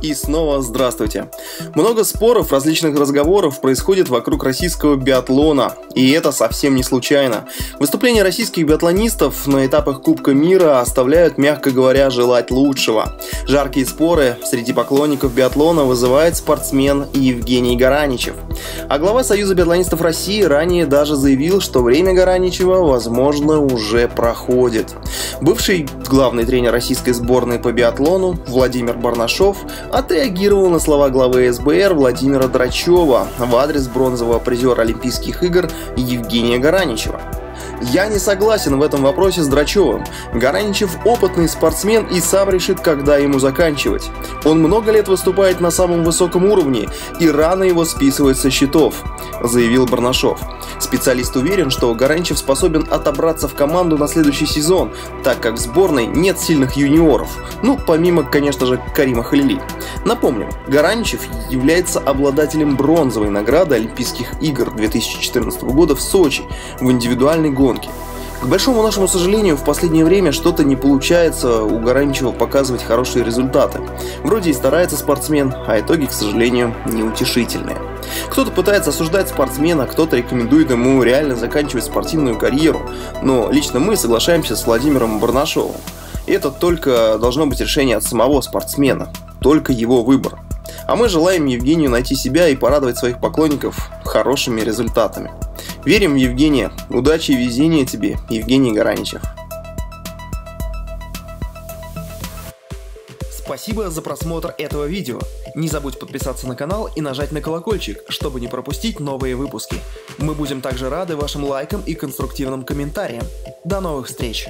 И снова здравствуйте. Много споров, различных разговоров происходит вокруг российского биатлона. И это совсем не случайно. Выступления российских биатлонистов на этапах Кубка мира оставляют, мягко говоря, желать лучшего. Жаркие споры среди поклонников биатлона вызывает спортсмен Евгений Гараничев. А глава Союза биатлонистов России ранее даже заявил, что время Гараничева, возможно, уже проходит. Бывший главный тренер российской сборной по биатлону Владимир Барнашов отреагировал на слова главы СБР Владимира Драчева в адрес бронзового призера Олимпийских игр Евгения Гараничева. Я не согласен в этом вопросе с Драчевым. Гараничев опытный спортсмен и сам решит, когда ему заканчивать. Он много лет выступает на самом высоком уровне и рано его списывать со счетов, заявил Барнашов. Специалист уверен, что Гараничев способен отобраться в команду на следующий сезон, так как в сборной нет сильных юниоров. Ну, помимо, конечно же, Карима Халили. Напомним, Гараничев является обладателем бронзовой награды Олимпийских игр 2014 года в Сочи в индивидуальной гонке. К большому нашему сожалению, в последнее время что-то не получается у Гараничева показывать хорошие результаты. Вроде и старается спортсмен, а итоги, к сожалению, неутешительные. Кто-то пытается осуждать спортсмена, кто-то рекомендует ему реально заканчивать спортивную карьеру, но лично мы соглашаемся с Владимиром Барнашовым. Это только должно быть решение от самого спортсмена, только его выбор. А мы желаем Евгению найти себя и порадовать своих поклонников хорошими результатами. Верим в Евгения. Удачи и везения тебе, Евгений Гараничев. Спасибо за просмотр этого видео. Не забудь подписаться на канал и нажать на колокольчик, чтобы не пропустить новые выпуски. Мы будем также рады вашим лайкам и конструктивным комментариям. До новых встреч!